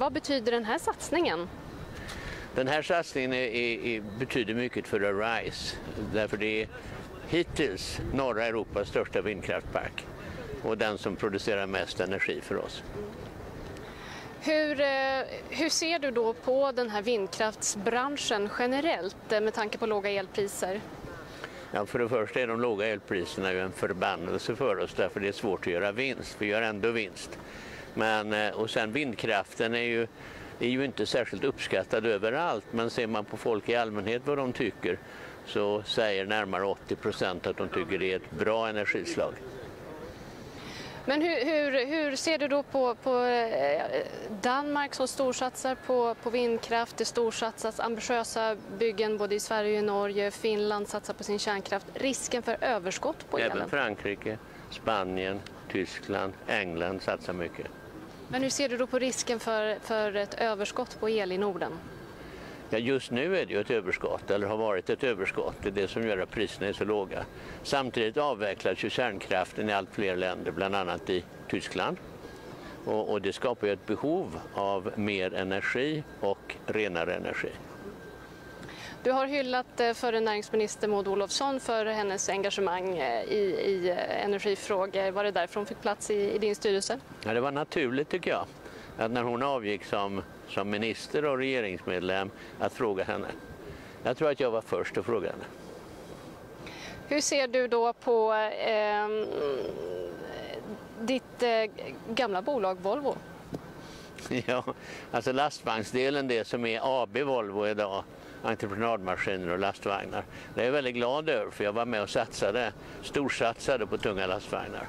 Vad betyder den här satsningen? Den här satsningen är, är, betyder mycket för Arise därför det är hittills norra Europas största vindkraftpark och den som producerar mest energi för oss. Hur, eh, hur ser du då på den här vindkraftsbranschen generellt eh, med tanke på låga elpriser? Ja, för det första är de låga elpriserna ju en förbannelse för oss därför det är svårt att göra vinst. Vi gör ändå vinst. Men, eh, och sen vindkraften är ju, är ju inte särskilt uppskattad överallt men ser man på folk i allmänhet vad de tycker så säger närmare 80 procent att de tycker det är ett bra energislag. Men hur, hur, hur, ser du då på, på eh, Danmark som storsatsar på, på vindkraft? Det storsatsas ambitiösa byggen både i Sverige och Norge. Finland satsar på sin kärnkraft. Risken för överskott på elen? Även Frankrike, Spanien, Tyskland, England satsar mycket. Men hur ser du då på risken för, för ett överskott på el i Norden? Ja, just nu är det ju ett överskott, eller har varit ett överskott. Det är det som gör att priserna är så låga. Samtidigt avvecklas ju kärnkraften i allt fler länder, bland annat i Tyskland. Och, och det skapar ju ett behov av mer energi och renare energi. Du har hyllat eh, förre näringsminister Maud Olofsson för hennes engagemang eh, i, i eh, energifrågor. Var det därför hon fick plats i, i din styrelse? Ja, det var naturligt tycker jag. Att när hon avgick som, som minister och regeringsmedlem att fråga henne. Jag tror att jag var först att fråga henne. Hur ser du då på eh, ditt eh, gamla bolag Volvo? Ja, alltså lastvagnsdelen, det som är AB Volvo idag, entreprenadmaskiner och lastvagnar. Det är jag väldigt glad över för jag var med och satsade, storsatsade på tunga lastvagnar.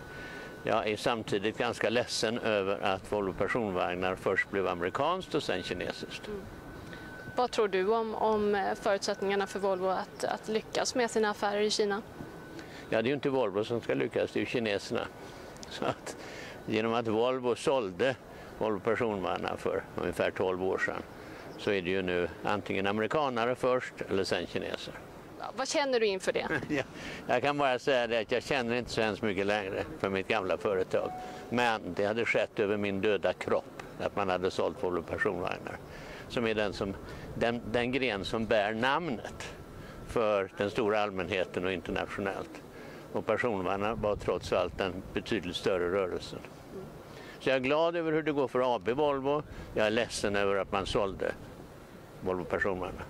Jag är samtidigt ganska ledsen över att Volvo personvagnar först blev amerikanskt och sen kinesiskt. Mm. Vad tror du om, om förutsättningarna för Volvo att, att lyckas med sina affärer i Kina? Ja, det är ju inte Volvo som ska lyckas, det är ju kineserna. Så att, genom att Volvo sålde Volvo personvagnar för ungefär 12 år sedan så är det ju nu antingen amerikanare först eller sen kineser. Vad känner du inför det? ja, jag kan bara säga det att jag känner inte så hemskt mycket längre för mitt gamla företag. Men det hade skett över min döda kropp att man hade sålt Volvo personvagnar. Som är den, som, den, den gren som bär namnet för den stora allmänheten och internationellt. Och personvagnar var trots allt den betydligt större rörelsen. Så jag är glad över hur det går för AB Volvo. Jag är ledsen över att man sålde volvo persoa humana.